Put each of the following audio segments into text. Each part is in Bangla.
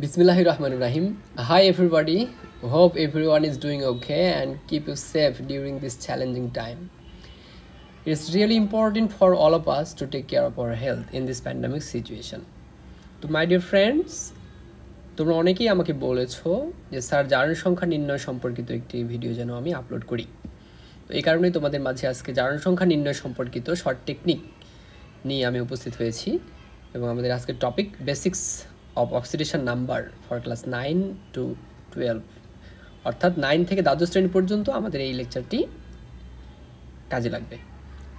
Bismillahir Rahmanir Rahim. Hi everybody. Hope everyone is doing okay and keep you safe during this challenging time. It's really important for all of us to take care of our health in this pandemic situation. তো মাই ডিয়ার ফ্রেন্ডস তোমরা অনেকেই আমাকে বলেছ যে স্যার জারণ সংখ্যা নির্ণয় সম্পর্কিত একটি ভিডিও যেন আমি আপলোড করি তো এই কারণেই তোমাদের মাঝে আজকে জারণ সংখ্যা নির্ণয় সম্পর্কিত শর্ট টেকনিক নিয়ে আমি উপস্থিত হয়েছি এবং আমাদের আজকের topic basics of oxidation number for class nine to twelve অর্থাৎ নাইন থেকে দ্বাদশ শ্রেণি পর্যন্ত আমাদের এই লেকচারটি কাজে লাগবে।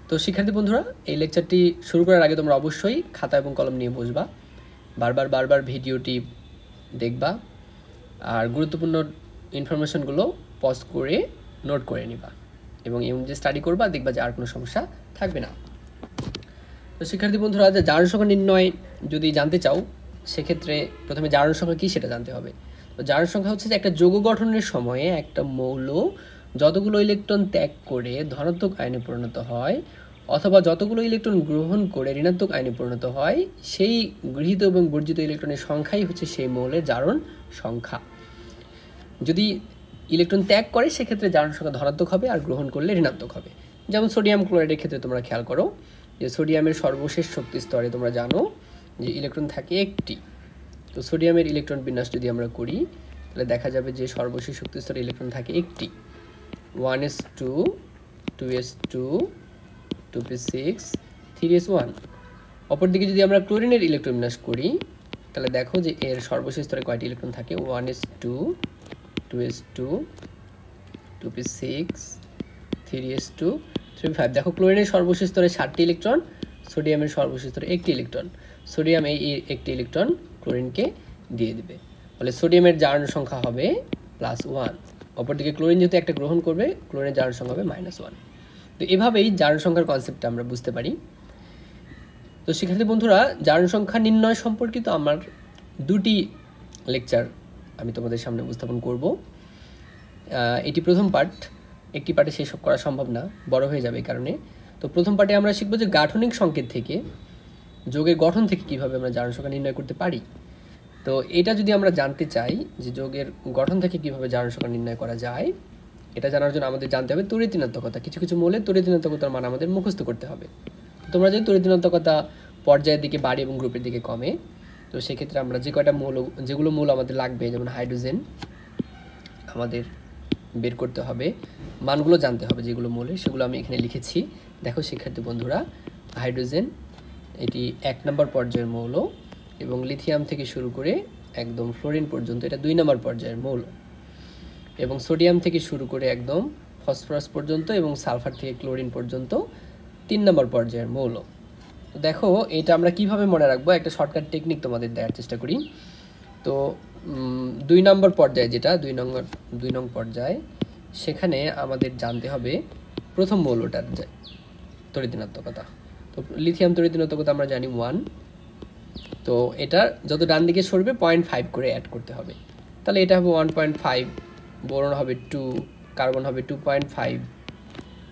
তো শিক্ষার্থী বন্ধুরা, এই লেকচারটি শুরু করার আগে তোমরা অবশ্যই খাতা এবং কলম নিয়ে বসবা। বারবার বারবার ভিডিওটি দেখবা আর গুরুত্বপূর্ণ ইনফরমেশনগুলো পজ করে নোট করে নিবা এবং এই অনুযায়ী স্টাডি করবা, দেখবা যে আর কোনো সমস্যা থাকবে না। তো শিক্ষার্থী বন্ধুরা যে সংখ্যা নির্ণয় যদি জানতে চাও সেক্ষেত্রে প্রথমে জারণ সংখ্যা কী সেটা জানতে হবে। তো জারণ সংখ্যা হচ্ছে যে একটা যৌগ গঠনের সময়ে একটা মৌল যতগুলো ইলেকট্রন ত্যাগ করে ধনাত্মক আয়নে পরিণত হয় অথবা যতগুলো ইলেকট্রন গ্রহণ করে ঋণাত্মক আয়নে পরিণত হয়, সেই গৃহীত এবং বর্জিত ইলেকট্রনের সংখ্যাই হচ্ছে সেই মৌলের জারণ সংখ্যা। যদি ইলেকট্রন ত্যাগ করে, সেক্ষেত্রে জারণ সংখ্যা ধনাত্মক হবে আর গ্রহণ করলে ঋণাত্মক হবে। যেমন সোডিয়াম ক্লোরাইডের ক্ষেত্রে তোমরা খেয়াল করো যে সোডিয়ামের সর্বশেষ শক্তি স্তরে তোমরা জানো যে ইলেকট্রন থাকে একটি। তো সোডিয়ামের ইলেকট্রন বিন্যাস যদি আমরা করি, তাহলে দেখা যাবে যে সর্বশেষ শক্তি স্তরে ইলেকট্রন থাকে একটি। One S two two S two two P six three S one অপরদিকে যদি আমরা ক্লোরিনের ইলেকট্রন বিন্যাস করি, তাহলে দেখো যে এর সর্বশেষ স্তরে কয়টি ইলেকট্রন থাকে? One S two two S two two P six three S two three five দেখো ক্লোরিনের সর্বশেষ স্তরে ষাটটি ইলেকট্রন সোডিয়ামের সর্বশেষ স্তরে একটি ইলেকট্রন। সোডিয়াম এই একটি ইলেকট্রন ক্লোরিনকে দিয়ে দিবে। ফলে সোডিয়ামের জারণ সংখ্যা হবে প্লাস ওয়ান অপরদিকে ক্লোরিন যেহেতু একটা গ্রহণ করবে, ক্লোরিনের জারণ সংখ্যা হবে মাইনাস ওয়ান তো এভাবেই জারণ সংখ্যার কনসেপ্টটা আমরা বুঝতে পারি। তো শিক্ষার্থী বন্ধুরা, জারণ সংখ্যা নির্ণয় সম্পর্কিত আমার দুটি লেকচার আমি তোমাদের সামনে উপস্থাপন করব। এটি প্রথম পার্ট একটি পার্টে শেষ করা সম্ভব না, বড় হয়ে যাবে এই কারণে। তো প্রথম পার্টে আমরা শিখব যে গাঠনিক সংকেত থেকে যোগের গঠন থেকে কীভাবে আমরা জারণ সংখ্যা নির্ণয় করতে পারি। তো এটা যদি আমরা জানতে চাই যে যোগের গঠন থেকে কীভাবে জারণ সংখ্যা নির্ণয় করা যায়, এটা জানার জন্য আমাদের জানতে হবে তরিতিনাত্মকতা কিছু কিছু মূলে তরিতিনাত্মকতার মান আমাদের মুখস্থ করতে হবে। তোমরা যদি তরিতিনাত্মকতা পর্যায়ের দিকে বাড়ি এবং গ্রুপের দিকে কমে। তো সেক্ষেত্রে আমরা যে কয়টা মূল, যেগুলো মূল আমাদের লাগবে, যেমন হাইড্রোজেন আমাদের বের করতে হবে। মানগুলো জানতে হবে যেগুলো মৌলের সেগুলো আমি এখানে লিখেছি। দেখো, শিক্ষার্থী বন্ধুরা, হাইড্রোজেন, এটি এক নম্বর পর্যায়ের মৌল এবং লিথিয়াম থেকে শুরু করে একদম ফ্লোরিন পর্যন্ত এটা দুই নম্বর পর্যায়ের মৌল এবং সোডিয়াম থেকে শুরু করে একদম ফসফরাস পর্যন্ত এবং সালফার থেকে ক্লোরিন পর্যন্ত তিন নম্বর পর্যায়ের মৌল। দেখো, এটা আমরা কীভাবে মনে রাখব? একটা শর্টকাট টেকনিক তোমাদের দেওয়ার চেষ্টা করি। তো দুই নম্বর পর্যায়ে যেটা, দুই নম্বর, দুই নং পর্যায়ে, সেখানে আমাদের জানতে হবে প্রথম মৌলটার তরিদিনাত্মকতা তো লিথিয়াম তরিদিনাত্মকতা আমরা জানি ওয়ান তো এটা যত ডান দিকে সরবে পয়েন্ট ফাইভ করে অ্যাড করতে হবে। তাহলে এটা হবে ওয়ান পয়েন্ট ফাইভ বোরন হবে টু কার্বন হবে টু পয়েন্ট ফাইভ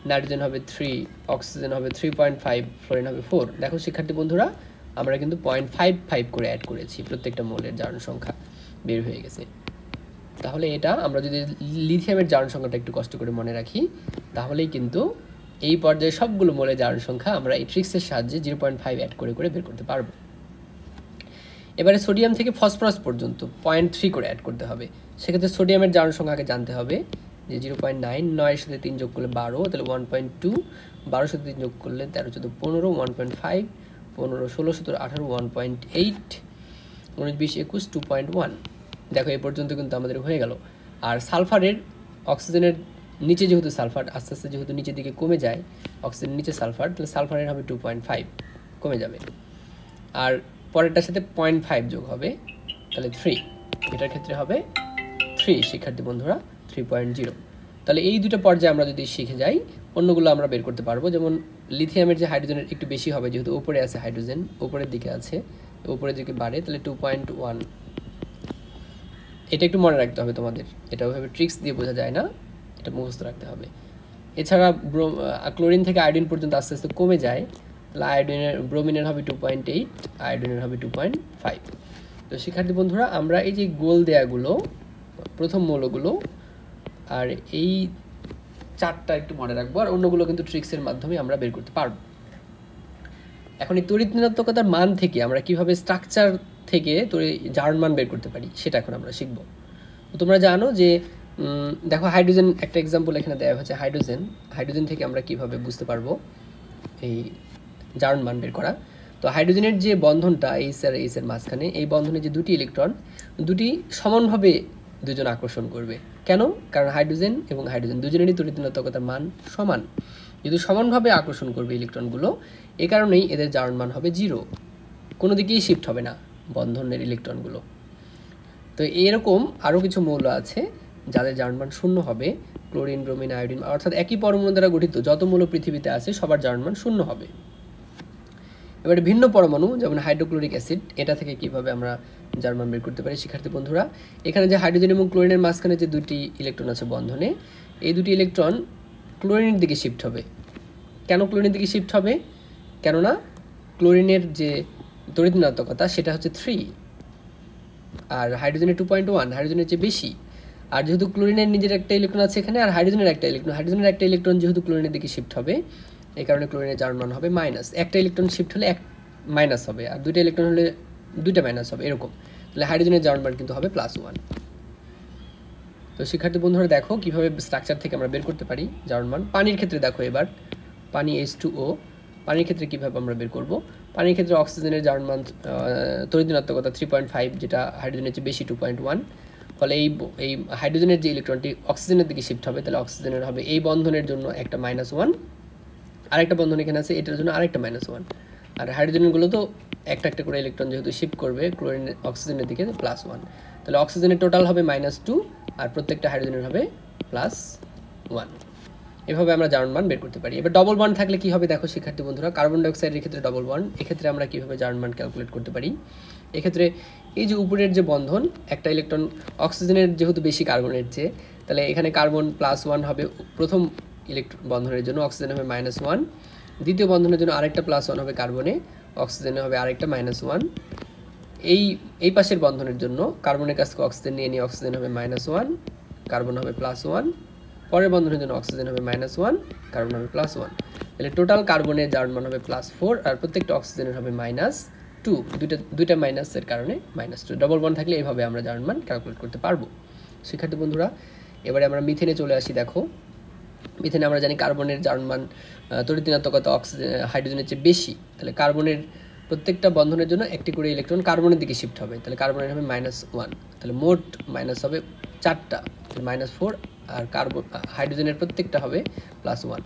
নাইট্রোজেন হবে থ্রি অক্সিজেন হবে থ্রি পয়েন্ট ফাইভ ফ্লোরিন হবে ফোর দেখো শিক্ষার্থী বন্ধুরা, আমরা কিন্তু পয়েন্ট ফাইভ ফাইভ করে অ্যাড করেছি, প্রত্যেকটা মৌলের জারণ সংখ্যা বের হয়ে গেছে। তাহলে এটা আমরা যদি লিথিয়ামের জারণ সংখ্যাটা একটু কষ্ট করে মনে রাখি, তাহলেই কিন্তু এই পর্যায়ে সবগুলো মৌলের জারণ সংখ্যা আমরা এই ট্রিক্সের সাহায্যে জিরো পয়েন্ট ফাইভ অ্যাড করে করে বের করতে পারব। এবারে সোডিয়াম থেকে ফসফরাস পর্যন্ত পয়েন্ট থ্রি করে অ্যাড করতে হবে। সেক্ষেত্রে সোডিয়ামের জারণ সংখ্যাকে জানতে হবে যে জিরো পয়েন্ট নাইন নয়ের সাথে তিন যোগ করলে বারো, তাহলে ওয়ান পয়েন্ট টু বারোর সাথে তিন যোগ করলে তেরো, চোদ্দ, পনেরো ওয়ান পয়েন্ট ফাইভ পনেরো, ষোলো, সতেরো, আঠারো ওয়ান পয়েন্ট এইট উনিশ, বিশ, একুশ টু পয়েন্ট ওয়ান দেখো, এ পর্যন্ত কিন্তু আমাদের হয়ে গেল। আর সালফারের অক্সিজেনের নিচে যেহেতু সালফার, আস্তে আস্তে যেহেতু নিচের দিকে কমে যায়, অক্সিজেন নিচে সালফার, তাহলে সালফারের হবে টু পয়েন্ট ফাইভ কমে যাবে। আর পরেরটার সাথে পয়েন্ট ফাইভ যোগ হবে, তাহলে থ্রি এটার ক্ষেত্রে হবে থ্রি শিক্ষার্থী বন্ধুরা থ্রি পয়েন্ট জিরো তাহলে এই দুটো পর্যায়ে আমরা যদি শিখে যাই, অন্যগুলো আমরা বের করতে পারব। যেমন লিথিয়ামের যে হাইড্রোজেনের একটু বেশি হবে, যেহেতু উপরে আছে হাইড্রোজেন উপরের দিকে আছে উপরের দিকে বাড়ে, তাহলে টু পয়েন্ট ওয়ান এটা একটু মনে রাখতে হবে তোমাদের, এটা ওইভাবে ট্রিক্স দিয়ে বোঝা যায় না। এটা মুখস্থ রাখতে হবে। এছাড়া ক্লোরিন থেকে আয়োডিন পর্যন্ত আস্তে আস্তে কমে যায়, তাহলে আয়োডিনের, ব্রোমিনের হবে টু পয়েন্ট এইট আয়োডিনের হবে টু পয়েন্ট ফাইভ তো শিক্ষার্থী বন্ধুরা, আমরা এই যে গোল দেয়াগুলো, প্রথম মৌলগুলো, আর এই চারটা একটু মনে রাখব, আর অন্যগুলো কিন্তু ট্রিক্সের মাধ্যমে আমরা বের করতে পারব। এখন এই তড়িৎ নিরাত্মকতার মান থেকে আমরা কীভাবে স্ট্রাকচার থেকে জার্ন মান বের করতে পারি, সেটা এখন আমরা শিখব। তোমরা জানো যে দেখো, হাইড্রোজেন একটা এক্সাম্পল এখানে দেওয়া হচ্ছে হাইড্রোজেন হাইড্রোজেন থেকে আমরা কীভাবে বুঝতে পারব এই জার্ন মান বের করা? তো হাইড্রোজেনের যে বন্ধনটা এইচ আর এইচ এর মাঝখানে, এই বন্ধনে যে দুটি ইলেকট্রন দুটি সমানভাবে দুজন আকর্ষণ করবে। কেন? কারণ হাইড্রোজেন এবং হাইড্রোজেন দুজনেরই তড়িৎনাত্মকতার মান সমান। যদি সমানভাবে আকর্ষণ করবে ইলেকট্রনগুলো এ কারণেই এদের জার্ন মান হবে জিরো কোনো দিকেই শিফট হবে না বন্ধনের ইলেকট্রনগুলো তো এরকম আরও কিছু মৌল আছে যাদের জার্নমান শূন্য হবে, ক্লোরিন, ব্রোমিন, আয়োডিন, অর্থাৎ একই পরমাণু দ্বারা গঠিত যত মৌল পৃথিবীতে আছে, সবার জার্নমান শূন্য হবে। এবারে ভিন্ন পরমাণু, যেমন হাইড্রোক্লোরিক অ্যাসিড, এটা থেকে কীভাবে আমরা জার্মান বের করতে পারি? শিক্ষার্থী বন্ধুরা, এখানে যে হাইড্রোজেন এবং ক্লোরিনের মাঝখানে যে দুটি ইলেকট্রন আছে বন্ধনে, এই দুটি ইলেকট্রন ক্লোরিনের দিকে শিফট হবে। কেন ক্লোরিনের দিকে শিফট হবে? কেননা ক্লোরিনের যে ঋণাত্মকতা, সেটা হচ্ছে থ্রি আর হাইড্রোজেনের টু পয়েন্ট ওয়ান হাইড্রোজেনের চেয়ে বেশি। আর যেহেতু ক্লোরিনের নিজের একটা ইলেকট্রন আছে এখানে, আর হাইড্রোজেনের একটা ইলেকট্রন। হাইড্রোজেনের একটা ইলেকট্রন যেহেতু ক্লোরিনের দিকে শিফট হবে, এই কারণে ক্লোরিনের জার্ন মান হবে মাইনাস একটা ইলেকট্রন শিফট হলে এক মাইনাস হবে, আর দুইটা ইলেকট্রন হলে দুইটা মাইনাস হবে, এরকম। তাহলে হাইড্রোজেনের জার্ন মান কিন্তু হবে প্লাস ওয়ান তো শিক্ষার্থী বন্ধুরা, দেখো কীভাবে স্ট্রাকচার থেকে আমরা বের করতে পারি জার্ন মান পানির ক্ষেত্রে দেখো এবার, পানি এইচ টু ও পানির ক্ষেত্রে কীভাবে আমরা বের করব? পানির ক্ষেত্রে অক্সিজেনের জার্ন মান তরিদিনাত্মকতা থ্রি পয়েন্ট ফাইভ যেটা হাইড্রোজেনের চেয়ে বেশি টু পয়েন্ট ওয়ান ফলে এই এই হাইড্রোজেনের যে ইলেকট্রনটি অক্সিজেনের দিকে শিফট হবে, তাহলে অক্সিজেনের হবে এই বন্ধনের জন্য একটা মাইনাস ওয়ান আরেকটা বন্ধন এখানে আছে, এটার জন্য আরেকটা মাইনাস ওয়ান আর হাইড্রোজেনগুলো তো একটা একটা করে ইলেকট্রন যেহেতু শিফট করবে ক্লোরিন অক্সিজেনের দিকে প্লাস ওয়ান তাহলে অক্সিজেনের টোটাল হবে মাইনাস টু আর প্রত্যেকটা হাইড্রোজেনের হবে প্লাস ওয়ান এভাবে আমরা জার্ন মান বের করতে পারি। এবার ডবল ওয়ান থাকলে কী হবে? দেখো শিক্ষার্থী বন্ধুরা কার্বন ডাইঅক্সাইডের ক্ষেত্রে ডবল ওয়ান এক্ষেত্রে আমরা কীভাবে জার্ন মান ক্যালকুলেট করতে পারি? এক্ষেত্রে এই যে উপরের যে বন্ধন, একটা ইলেকট্রন অক্সিজেনের যেহেতু বেশি কার্বনের চেয়ে তাহলে এখানে কার্বন প্লাস ওয়ান হবে প্রথম ইলেকট্রন বন্ধনের জন্য অক্সিজেন হবে মাইনাস ওয়ান দ্বিতীয় বন্ধনের জন্য আরেকটা প্লাস ওয়ান হবে কার্বনে অক্সিজেনে হবে আরেকটা মাইনাস ওয়ান এই এই পাশের বন্ধনের জন্য কার্বনের কাছ থেকে অক্সিজেন নিয়ে নিয়ে অক্সিজেন হবে মাইনাস ওয়ান কার্বন হবে প্লাস ওয়ান পরের বন্ধনের জন্য অক্সিজেন হবে মাইনাস ওয়ান কার্বন হবে প্লাস ওয়ান তাহলে টোটাল কার্বনের জার্মান হবে প্লাস ফোর আর প্রত্যেকটা অক্সিজেনের হবে মাইনাস টু দুইটা দুইটা মাইনাসের কারণে মাইনাস টু ডবল ওয়ান থাকলে এইভাবে আমরা জার্মান ক্যালকুলেট করতে পারব। শিক্ষার্থী বন্ধুরা, এবারে আমরা মিথেনে চলে আসি, দেখো। মিথেনে আমরা জানি কার্বনের জার্মান তরিতিনাত্মকতা অক্সিজেন হাইড্রোজেনের চেয়ে বেশি। তাহলে কার্বনের প্রত্যেকটা বন্ধনের জন্য একটি করে ইলেকট্রন কার্বনের দিকে শিফট হবে। তাহলে কার্বনের হবে মাইনাস ওয়ান তাহলে মোট মাইনাস হবে চারটা। মাইনাস ফোর আর কার্বন হাইড্রোজেনের প্রত্যেকটা হবে প্লাস ওয়ান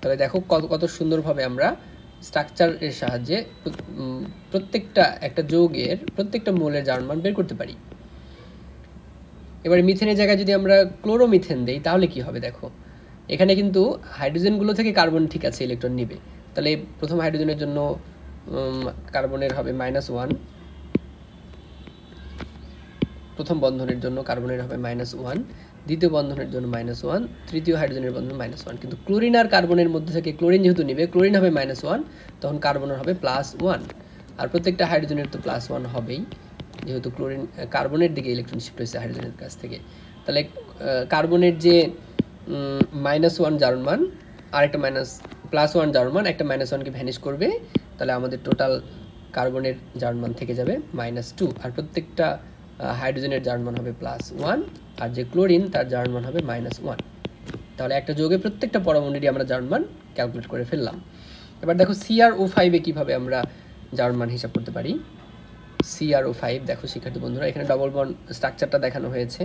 তাহলে দেখো কত কত সুন্দরভাবে আমরা স্ট্রাকচারের সাহায্যে প্রত্যেকটা একটা যৌগের প্রত্যেকটা মৌলের জার্মান বের করতে পারি। এবার মিথেনের জায়গায় যদি আমরা ক্লোরোমিথেন দেই, তাহলে কি হবে দেখো? এখানে কিন্তু হাইড্রোজেনগুলো থেকে কার্বন ঠিক আছে ইলেকট্রন নিবে। তাহলে প্রথম হাইড্রোজেনের জন্য কার্বনের হবে মাইনাস ওয়ান প্রথম বন্ধনের জন্য কার্বনের হবে মাইনাস ওয়ান দ্বিতীয় বন্ধনের জন্য মাইনাস ওয়ান তৃতীয় হাইড্রোজেনের বন্ধন মাইনাস ওয়ান কিন্তু ক্লোরিন আর কার্বনের মধ্যে থেকে ক্লোরিন যেহেতু নিবে ক্লোরিন হবে মাইনাস ওয়ান তখন কার্বনের হবে প্লাস ওয়ান আর প্রত্যেকটা হাইড্রোজেনের তো প্লাস ওয়ান হবেই, যেহেতু ক্লোরিন কার্বনের দিকে ইলেকট্রন শিফট হয়েছে হাইড্রোজেনের কাছ থেকে। তাহলে কার্বনের যে মাইনাস ওয়ান জার্মান আরেকটা মাইনাস প্লাস ওয়ান জার্মান একটা মাইনাস ওয়ানকে ভ্যানিশ করবে, তাহলে আমাদের টোটাল কার্বনের জার্মান থেকে যাবে মাইনাস টু আর প্রত্যেকটা হাইড্রোজেনের জার্মান হবে প্লাস ওয়ান আর যে ক্লোরিন তার জার্মান হবে মাইনাস ওয়ান তাহলে একটা যোগে প্রত্যেকটা পরমাণুরই আমরা জার্মান ক্যালকুলেট করে ফেললাম। এবার দেখো সিআর ও ফাইভে কীভাবে আমরা জার্মান হিসাব করতে পারি? সিআরও ফাইভ দেখো শিক্ষার্থী বন্ধুরা, এখানে ডবল বন স্ট্রাকচারটা দেখানো হয়েছে।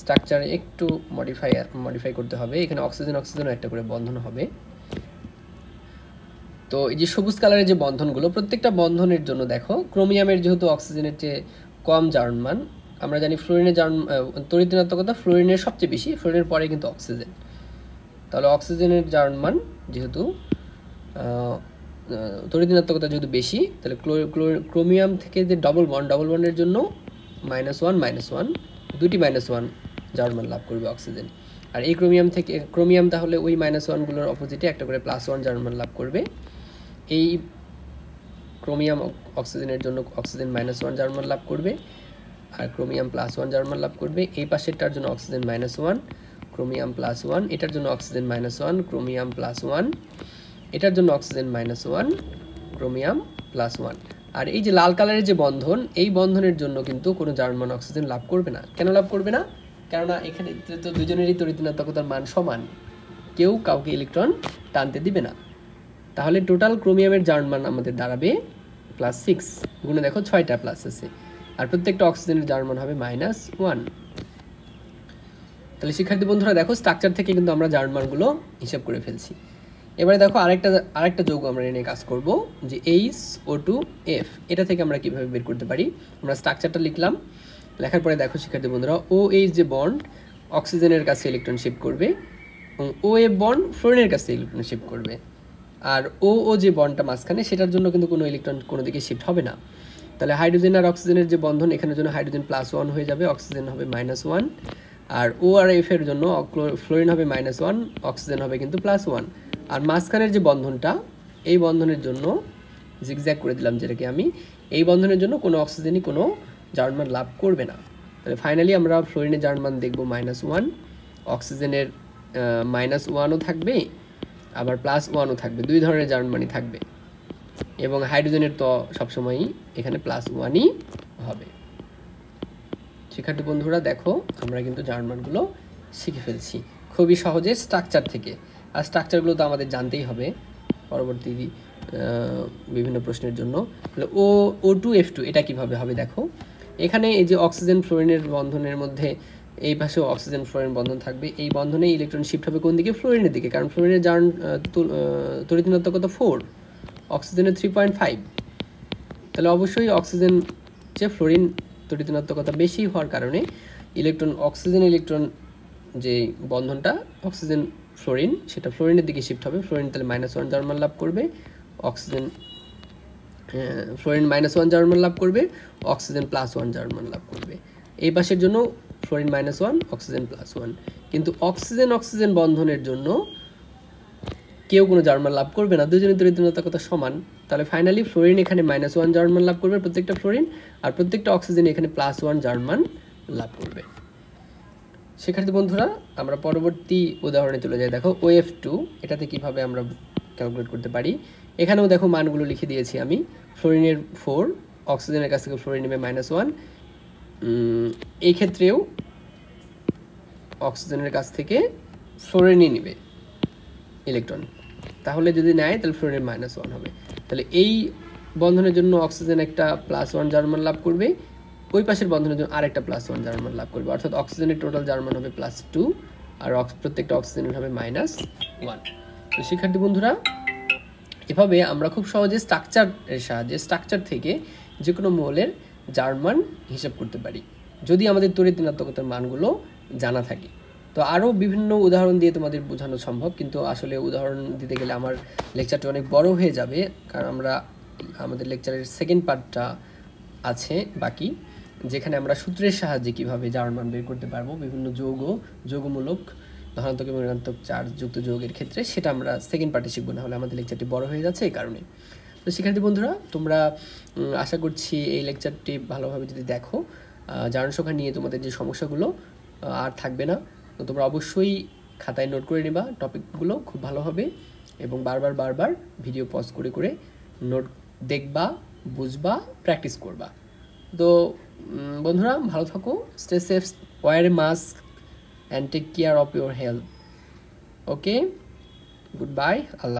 স্ট্রাকচার একটু মডিফাই মডিফাই করতে হবে। এখানে অক্সিজেন অক্সিজেনও একটা করে বন্ধন হবে। তো এই যে সবুজ কালারের যে বন্ধনগুলো, প্রত্যেকটা বন্ধনের জন্য দেখো ক্রোমিয়ামের যেহেতু অক্সিজেনের চেয়ে কম জার্মান আমরা জানি ফ্লোরিনের জার্ম তড়িৎ ঋণাত্মকতা ফ্লোরিনের সবচেয়ে বেশি, ফ্লোরিনের পরে কিন্তু অক্সিজেন। তাহলে অক্সিজেনের জার্মান যেহেতু তড়িৎ ঋণাত্মকতা যেহেতু বেশি, তাহলে ক্রোমিয়াম থেকে যে ডবল বন্ড ডবল বন্ডের জন্য মাইনাস ওয়ান মাইনাস ওয়ান দুটি মাইনাস ওয়ান জার্মান লাভ করবে অক্সিজেন। আর এই ক্রোমিয়াম থেকে, ক্রোমিয়াম তাহলে ওই মাইনাস ওয়ানগুলোর অপোজিটে একটা করে প্লাস ওয়ান জার্মান লাভ করবে। এই ক্রোমিয়াম অক্সিজেনের জন্য অক্সিজেন মাইনাস ওয়ান জার্মান লাভ করবে আর ক্রোমিয়াম প্লাস ওয়ান জার্মান লাভ করবে। এই পাশেরটার জন্য oxygen minus one chromium plus one এটার জন্য oxygen minus one chromium plus one এটার জন্য oxygen minus one chromium plus one আর এই যে লাল কালারের যে বন্ধন, এই বন্ধনের জন্য কিন্তু কোনো জার্মান অক্সিজেন লাভ করবে না। কেন লাভ করবে না? কেননা এখানে তো দুজনেরই তরিতনাত্মকতার মান সমান। কেউ কাউকে ইলেকট্রন টানতে দিবে না। তাহলে টোটাল ক্রোমিয়ামের জার্মান আমাদের দাঁড়াবে প্লাস সিক্স গুণে দেখো ছয়টা প্লাস আছে। আর প্রত্যেকটা অক্সিজেনের জার্মান হবে মাইনাস ওয়ান তাহলে শিক্ষার্থী বন্ধুরা, দেখো স্ট্রাকচার থেকে কিন্তু আমরা জার্মানগুলো হিসাব করে ফেলছি। এবারে দেখো আরেকটা আরেকটা যৌগ আমরা এনে কাজ করব, যে এইচ ও টু এফ এটা থেকে আমরা কীভাবে বের করতে পারি? আমরা স্ট্রাকচারটা লিখলাম। লেখার পরে দেখো শিক্ষার্থী বন্ধুরা ও এইচ যে বন্ড অক্সিজেনের কাছে ইলেকট্রন শিফট করবে এবং ও এফ বন্ড ফ্লোরিনের কাছে ইলেকট্রন শিফট করবে। আর ও ও যে বন্ডটা মাঝখানে, সেটার জন্য কিন্তু কোনো ইলেকট্রন কোনো দিকে শিফট হবে না। তাহলে হাইড্রোজেন আর অক্সিজেনের যে বন্ধন, এখানের জন্য হাইড্রোজেন প্লাস ওয়ান হয়ে যাবে অক্সিজেন হবে মাইনাস ওয়ান আর ও আর এফ এর জন্য ফ্লোরিন হবে মাইনাস ওয়ান অক্সিজেন হবে কিন্তু প্লাস ওয়ান আর মাঝখানের যে বন্ধনটা, এই বন্ধনের জন্য জিগজ্যাগ করে দিলাম যেটাকে আমি, এই বন্ধনের জন্য কোনো অক্সিজেনই কোনো জার্মান লাভ করবে না। তাহলে ফাইনালি আমরা ফ্লোরিনের জার্মান দেখব মাইনাস ওয়ান অক্সিজেনের মাইনাস ওয়ানও থাকবে আবার প্লাস ওয়ানও থাকবে। দুই ধরনের জার্মানি থাকবে। এবং হাইড্রোজেনের তো সবসময়ই এখানে প্লাস ওয়ানই হবে। শিক্ষার্থী বন্ধুরা, দেখো, আমরা কিন্তু জার্মানগুলো শিখে ফেলছি। খুবই সহজে স্ট্রাকচার থেকে। আর স্ট্রাকচারগুলো তো আমাদের জানতেই হবে পরবর্তী বিভিন্ন প্রশ্নের জন্য। O O two F two এটা কীভাবে হবে দেখো। এখানে এই যে অক্সিজেন ফ্লোরিনের বন্ধনের মধ্যে এই পাশেও অক্সিজেন ফ্লোরিন বন্ধন থাকবে। এই বন্ধনে ইলেকট্রন শিফট হবে কোন দিকে? ফ্লোরিনের দিকে। কারণ ফ্লোরিনের জার্ন তরিতনাত্মকতা ফোর। অক্সিজেনের থ্রি পয়েন্ট ফাইভ তাহলে অবশ্যই অক্সিজেন যে ফ্লোরিন তরিতনাত্মকতা বেশি হওয়ার কারণে ইলেকট্রন অক্সিজেন ইলেকট্রন যে বন্ধনটা, অক্সিজেন ফ্লোরিন, সেটা ফ্লোরিনের দিকে শিফট হবে। ফ্লোরিন তাহলে মাইনাস ওয়ান জার্মান লাভ করবে। অক্সিজেন ফ্লোরিন মাইনাস ওয়ান জার্মান লাভ করবে। অক্সিজেন প্লাস ওয়ান জার্মান লাভ করবে। এই পাশের জন্য fluorine minus one oxygen plus one কিন্তু অক্সিজেন অক্সিজেন বন্ধনের জন্য কেউ কোনো জার্মান লাভ করবে না। দুজনের দরিদ্রতা কথা সমান। তাহলে ফাইনালি ফ্লোরিন এখানে মাইনাস ওয়ান জার্মান লাভ করবে প্রত্যেকটা ফ্লোরিন আর প্রত্যেকটা অক্সিজেন এখানে প্লাস ওয়ান জার্মান লাভ করবে। শিক্ষার্থী বন্ধুরা, আমরা পরবর্তী উদাহরণে চলে যাই। দেখো ওএফ টু এটাতে কীভাবে আমরা ক্যালকুলেট করতে পারি? এখানেও দেখো মানগুলো লিখে দিয়েছি আমি। ফ্লোরিনের ফোর অক্সিজেনের কাছ থেকে ফ্লোরিন নেবে মাইনাস ওয়ান এই ক্ষেত্রেও অক্সিজেনের কাছ থেকে ফ্লোরিনই নেবে ইলেকট্রন। তাহলে যদি নেয়, তাহলে ফ্লোরিন মাইনাস ওয়ান হবে। তাহলে এই বন্ধনের জন্য অক্সিজেন একটা প্লাস ওয়ান জার্মান লাভ করবে। ওই পাশের বন্ধনের জন্য আরেকটা প্লাস ওয়ান জার্মান লাভ করবে। অর্থাৎ অক্সিজেনের টোটাল জার্মান হবে প্লাস টু, আর প্রত্যেকটা অক্সিজেনের হবে মাইনাস ওয়ান। তো শিক্ষার্থী বন্ধুরা, এভাবে আমরা খুব সহজে স্ট্রাকচারের সাহায্যে স্ট্রাকচার থেকে যে কোনো মৌলের জার্মান হিসাব করতে পারি, যদি আমাদের তড়িৎ ঋণাত্মকতার মানগুলো জানা থাকে। তো আরও বিভিন্ন উদাহরণ দিয়ে তোমাদের বোঝানো সম্ভব, কিন্তু আসলে উদাহরণ দিতে গেলে আমার লেকচারটা অনেক বড় হয়ে যাবে, কারণ আমরা আমাদের লেকচারের সেকেন্ড পার্টটা আছে বাকি, যেখানে আমরা সূত্রের সাহায্যে কীভাবে জার্মান বের করতে পারব, বিভিন্ন যৌগ, যৌগমূলক, ধনাত্মক এবং ঋণাত্মক চার্জ যুক্ত যৌগের ক্ষেত্রে, সেটা আমরা সেকেন্ড পার্টে শিখব না হলে আমাদের লেকচারটি বড় হয়ে যাচ্ছে এই কারণে। তো শিক্ষার্থী বন্ধুরা, তোমরা আশা করছি এই লেকচারটি ভালোভাবে যদি দেখো জার্ন সংখ্যা নিয়ে তোমাদের যে সমস্যাগুলো আর থাকবে না, তো তোমরা অবশ্যই খাতায় নোট করে নেবা টপিকগুলো খুব ভালো হবে এবং বারবার বারবার ভিডিও পজ করে করে নোট দেখবা, বুঝবা প্র্যাকটিস করবা। তো বন্ধুরা, ভালো থাকো stay safe wear mask and take care of your health okay good bye Allah